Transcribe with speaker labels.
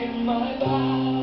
Speaker 1: in my back.